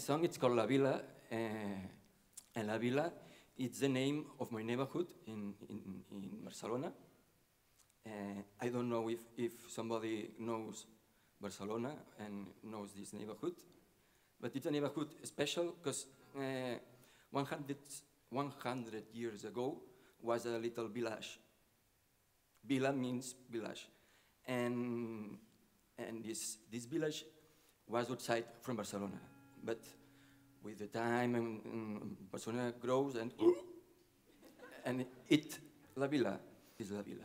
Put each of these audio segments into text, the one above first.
this song. It's called La Vila, uh, and La Vila it's the name of my neighborhood in, in, in Barcelona. Uh, I don't know if, if somebody knows Barcelona and knows this neighborhood, but it's a neighborhood special because uh, 100, 100 years ago was a little village. Vila means village. And, and this, this village was outside from Barcelona. But with the time, and, and Barcelona grows and, and it, La Vila is La Vila.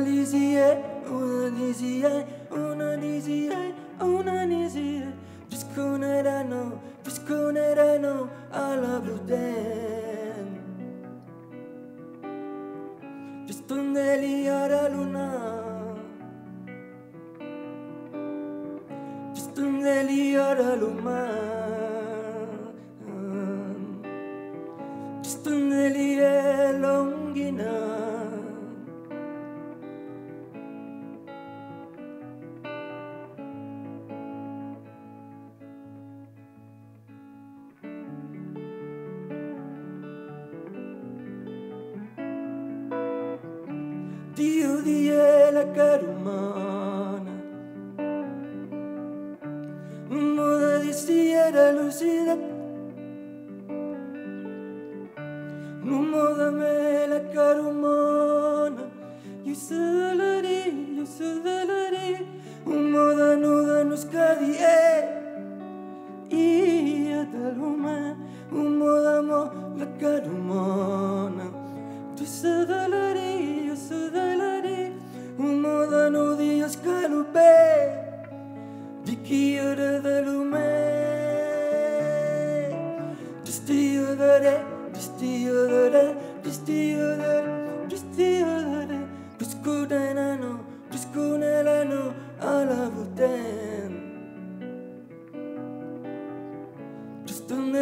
de lupè Una disie, una disie, una disie, una disie Disconeranno, disconeranno alla bluten Distonde la luna Distonde la luna. Distonde longina Moda di siera lucida. Non moda me la carumana Io salari, io salari Un moda nuda nos cadie Ia da luma Un moda mo la carumana Tu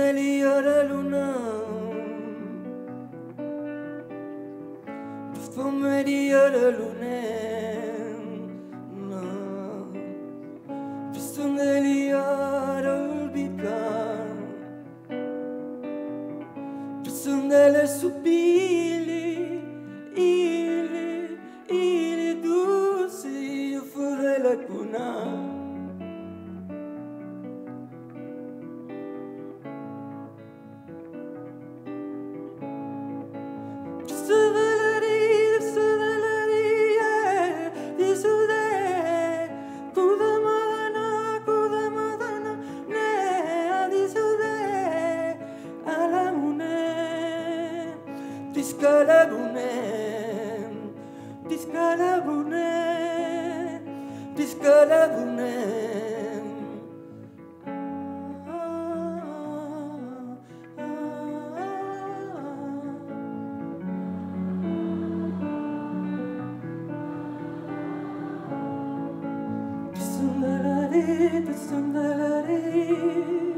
Ora luna. Distuneli ora lunen No Distuneliare olbica Distunele subili Ili, ili Fuori la Dizkalagune, dizkalagune, dizkalagune. Dizkalagune, ah, ah, ah. dizkalagune.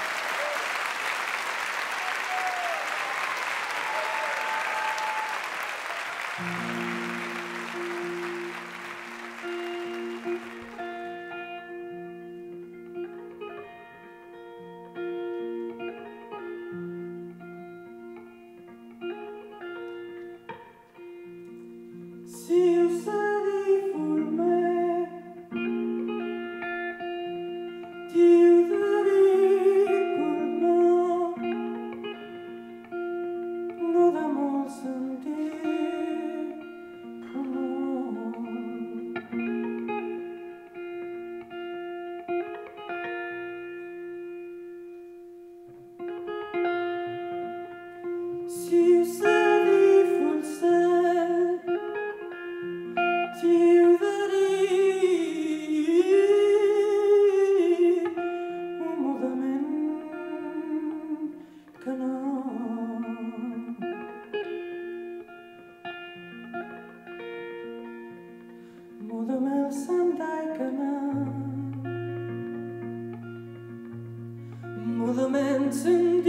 See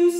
you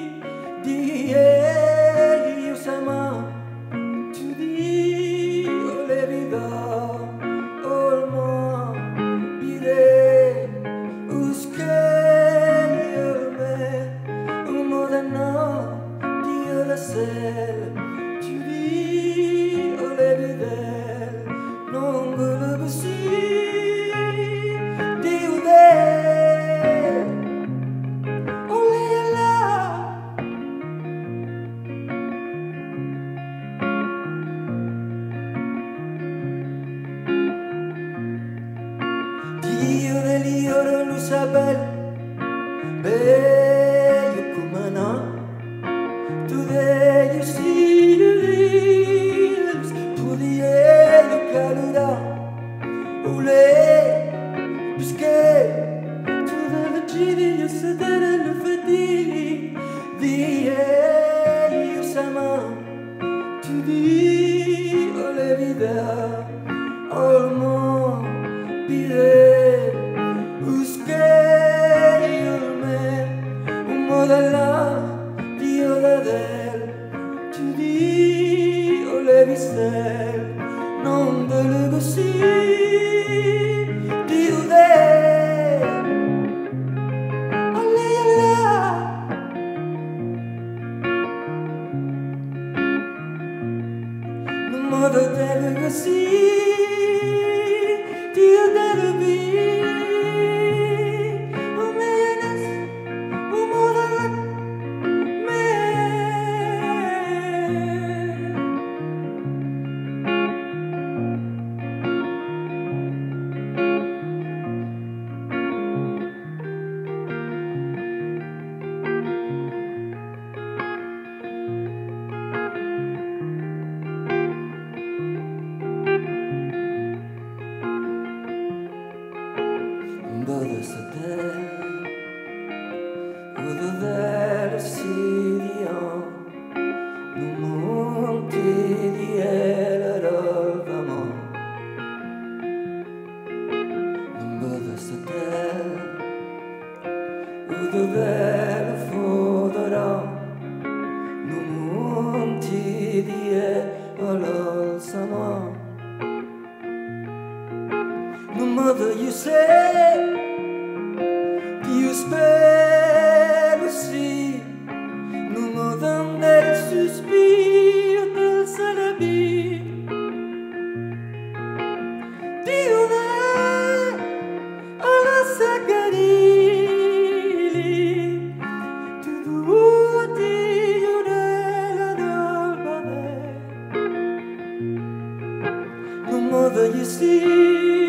olvidé. Busqué y un modelo viola del giudio le vistel, non volevo così di udere. modo delle you see?